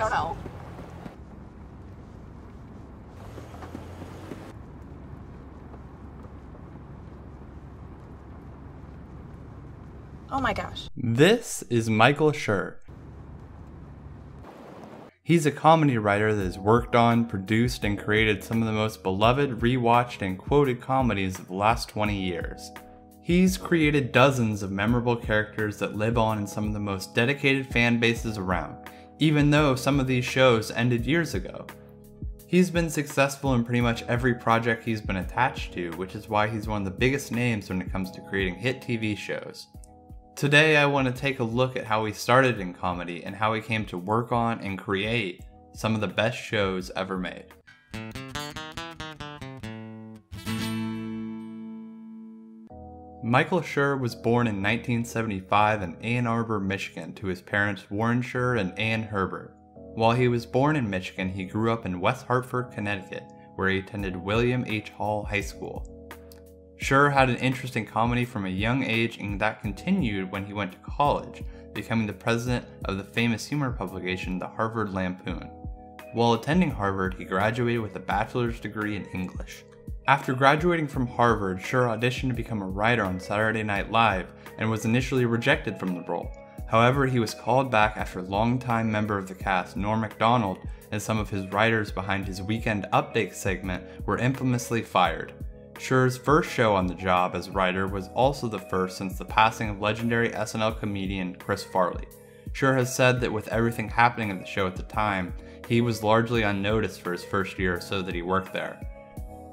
don't know. Oh my gosh. This is Michael Schur. He's a comedy writer that has worked on, produced, and created some of the most beloved, rewatched, and quoted comedies of the last 20 years. He's created dozens of memorable characters that live on in some of the most dedicated fan bases around, even though some of these shows ended years ago. He's been successful in pretty much every project he's been attached to, which is why he's one of the biggest names when it comes to creating hit TV shows. Today, I want to take a look at how he started in comedy and how he came to work on and create some of the best shows ever made. Michael Schur was born in 1975 in Ann Arbor, Michigan, to his parents Warren Schur and Ann Herbert. While he was born in Michigan, he grew up in West Hartford, Connecticut, where he attended William H. Hall High School. Schur had an interest in comedy from a young age, and that continued when he went to college, becoming the president of the famous humor publication, the Harvard Lampoon. While attending Harvard, he graduated with a bachelor's degree in English. After graduating from Harvard, Schur auditioned to become a writer on Saturday Night Live and was initially rejected from the role. However, he was called back after longtime member of the cast Norm Macdonald and some of his writers behind his Weekend Update segment were infamously fired. Schur's first show on the job as writer was also the first since the passing of legendary SNL comedian Chris Farley. Schur has said that with everything happening at the show at the time, he was largely unnoticed for his first year or so that he worked there.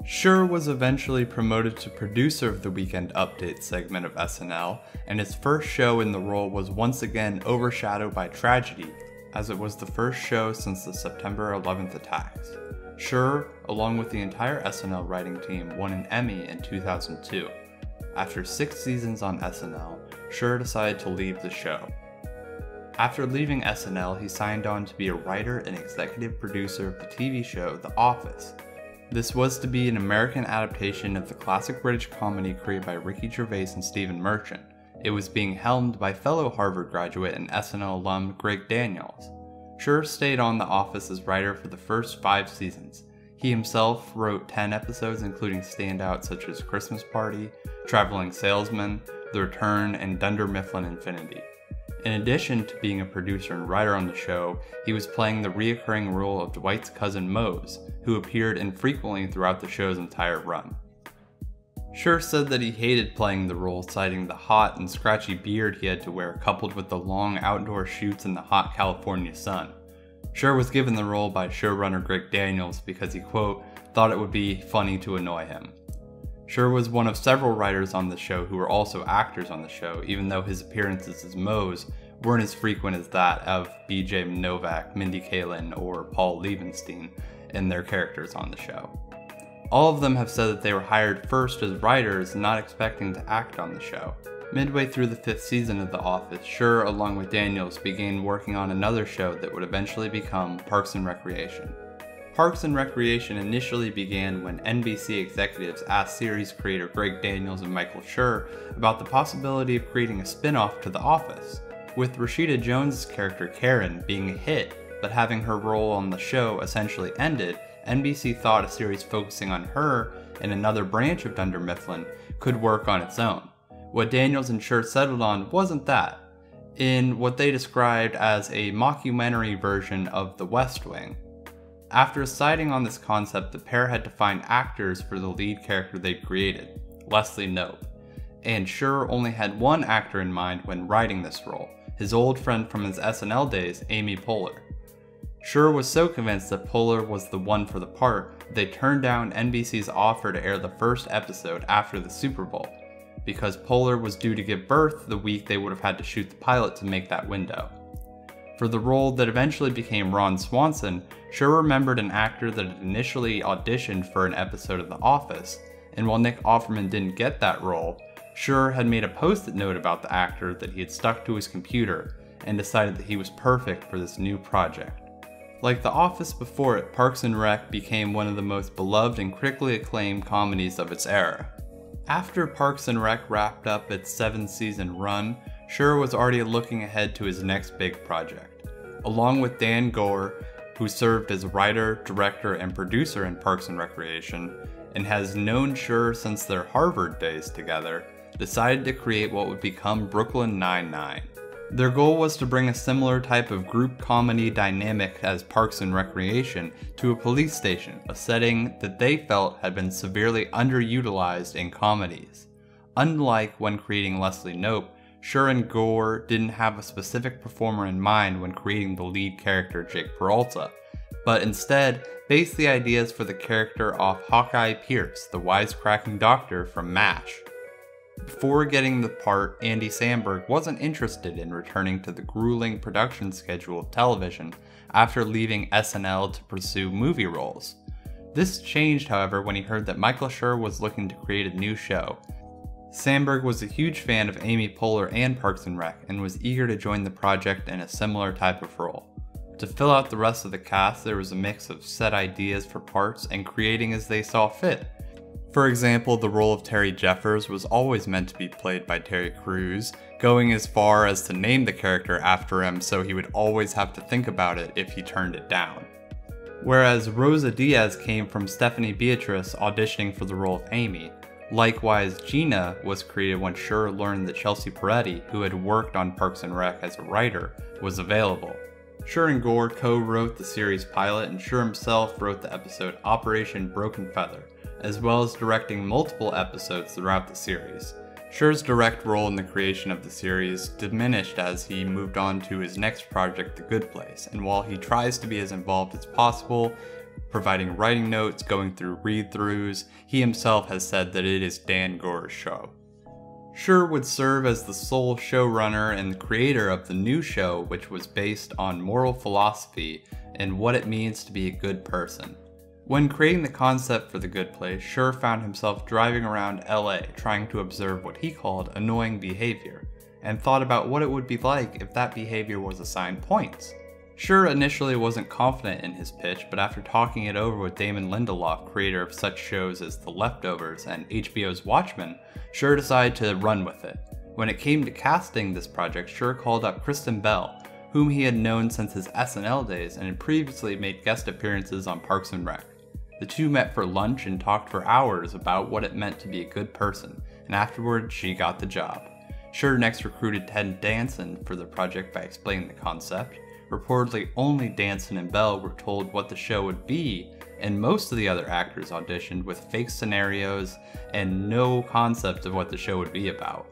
Schur was eventually promoted to producer of the Weekend Update segment of SNL, and his first show in the role was once again overshadowed by tragedy, as it was the first show since the September 11th attacks. Schur, along with the entire SNL writing team, won an Emmy in 2002. After six seasons on SNL, Schur decided to leave the show. After leaving SNL, he signed on to be a writer and executive producer of the TV show The Office. This was to be an American adaptation of the classic British comedy created by Ricky Gervais and Stephen Merchant. It was being helmed by fellow Harvard graduate and SNL alum Greg Daniels. Schur stayed on The Office as writer for the first five seasons. He himself wrote 10 episodes, including standouts such as Christmas Party, Traveling Salesman, The Return, and Dunder Mifflin Infinity. In addition to being a producer and writer on the show, he was playing the reoccurring role of Dwight's cousin Mose, who appeared infrequently throughout the show's entire run. Schur said that he hated playing the role, citing the hot and scratchy beard he had to wear, coupled with the long outdoor shoots in the hot California sun. Schur was given the role by showrunner Greg Daniels because he, quote, thought it would be funny to annoy him. Schur was one of several writers on the show who were also actors on the show, even though his appearances as Mose weren't as frequent as that of BJ Novak, Mindy Kaling, or Paul Lieberstein in their characters on the show. All of them have said that they were hired first as writers, not expecting to act on the show. Midway through the fifth season of The Office, Schur, along with Daniels, began working on another show that would eventually become Parks and Recreation. Parks and Recreation initially began when NBC executives asked series creator Greg Daniels and Michael Schur about the possibility of creating a spin off to The Office. With Rashida Jones' character Karen being a hit, but having her role on the show essentially ended, NBC thought a series focusing on her and another branch of Dunder Mifflin could work on its own. What Daniels and Schur settled on wasn't that, in what they described as a mockumentary version of The West Wing. After deciding on this concept, the pair had to find actors for the lead character they'd created, Leslie Knope. And Schur only had one actor in mind when writing this role, his old friend from his SNL days, Amy Poehler. Schur was so convinced that Poehler was the one for the part, they turned down NBC's offer to air the first episode after the Super Bowl, because Poehler was due to give birth the week they would have had to shoot the pilot to make that window. For the role that eventually became Ron Swanson, Schur remembered an actor that had initially auditioned for an episode of The Office, and while Nick Offerman didn't get that role, Schur had made a post it note about the actor that he had stuck to his computer and decided that he was perfect for this new project. Like The Office before it, Parks and Rec became one of the most beloved and critically acclaimed comedies of its era. After Parks and Rec wrapped up its seven season run, Schur was already looking ahead to his next big project. along with Dan Goor, who served as writer, director, and producer in Parks and Recreation, and has known Schur since their Harvard days together, decided to create what would become Brooklyn Nine-Nine. Their goal was to bring a similar type of group comedy dynamic as Parks and Recreation to a police station, a setting that they felt had been severely underutilized in comedies. Unlike when creating Leslie Knope, Schur and Goor didn't have a specific performer in mind when creating the lead character Jake Peralta, but instead based the ideas for the character off Hawkeye Pierce, the wisecracking doctor from MASH. Before getting the part, Andy Samberg wasn't interested in returning to the grueling production schedule of television after leaving SNL to pursue movie roles. This changed, however, when he heard that Michael Schur was looking to create a new show. Samberg was a huge fan of Amy Poehler and Parks and Rec and was eager to join the project in a similar type of role. To fill out the rest of the cast, there was a mix of set ideas for parts and creating as they saw fit. For example, the role of Terry Jeffords was always meant to be played by Terry Crews, going as far as to name the character after him so he would always have to think about it if he turned it down. Whereas Rosa Diaz came from Stephanie Beatriz auditioning for the role of Amy. Likewise, Gina was created when Schur learned that Chelsea Peretti, who had worked on Parks and Rec as a writer, was available. Schur and Goor co-wrote the series pilot and Schur himself wrote the episode Operation Broken Feather, as well as directing multiple episodes throughout the series. Schur's direct role in the creation of the series diminished as he moved on to his next project, The Good Place, and while he tries to be as involved as possible, providing writing notes, going through read throughs, he himself has said that it is Dan Goor's show. Schur would serve as the sole showrunner and creator of the new show, which was based on moral philosophy and what it means to be a good person. When creating the concept for The Good Place, Schur found himself driving around LA trying to observe what he called annoying behavior, and thought about what it would be like if that behavior was assigned points. Schur initially wasn't confident in his pitch, but after talking it over with Damon Lindelof, creator of such shows as The Leftovers and HBO's Watchmen, Schur decided to run with it. When it came to casting this project, Schur called up Kristen Bell, whom he had known since his SNL days and had previously made guest appearances on Parks and Rec. The two met for lunch and talked for hours about what it meant to be a good person, and afterward, she got the job. Schur next recruited Ted Danson for the project by explaining the concept, Reportedly, only Danson and Bell were told what the show would be, and most of the other actors auditioned with fake scenarios and no concept of what the show would be about.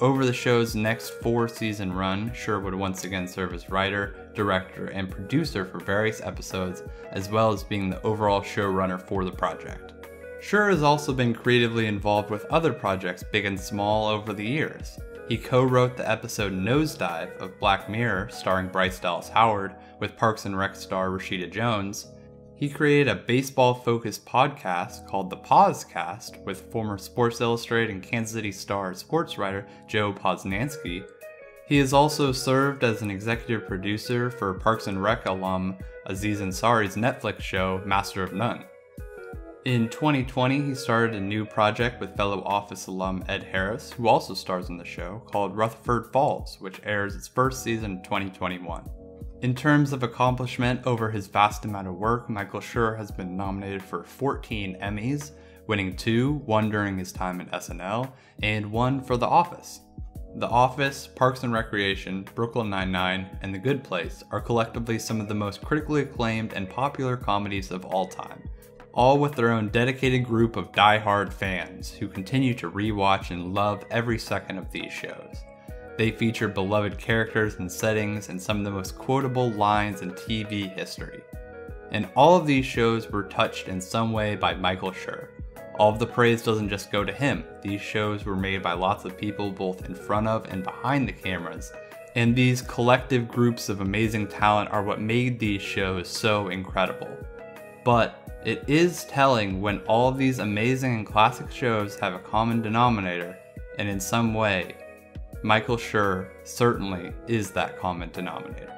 Over the show's next four season run, Schur would once again serve as writer, director, and producer for various episodes, as well as being the overall showrunner for the project. Schur has also been creatively involved with other projects big and small over the years. He co-wrote the episode Nosedive of Black Mirror starring Bryce Dallas Howard with Parks and Rec star Rashida Jones. He created a baseball-focused podcast called The Poscast with former Sports Illustrated and Kansas City Star sports writer Joe Posnanski. He has also served as an executive producer for Parks and Rec alum Aziz Ansari's Netflix show Master of None. In 2020, he started a new project with fellow Office alum Ed Harris, who also stars in the show, called Rutherford Falls, which airs its first season in 2021. In terms of accomplishment over his vast amount of work, Michael Schur has been nominated for 14 Emmys, winning two, one during his time at SNL, and one for The Office. The Office, Parks and Recreation, Brooklyn Nine-Nine, and The Good Place are collectively some of the most critically acclaimed and popular comedies of all time, all with their own dedicated group of die-hard fans who continue to rewatch and love every second of these shows. They feature beloved characters and settings and some of the most quotable lines in TV history. And all of these shows were touched in some way by Michael Schur. All of the praise doesn't just go to him, these shows were made by lots of people both in front of and behind the cameras, and these collective groups of amazing talent are what made these shows so incredible. But it is telling when all these amazing and classic shows have a common denominator, and in some way, Michael Schur certainly is that common denominator.